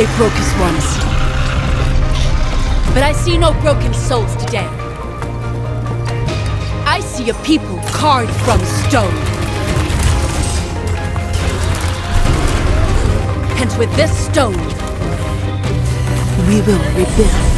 they broke us once. But I see no broken souls today. I see a people carved from stone. And with this stone, we will rebuild.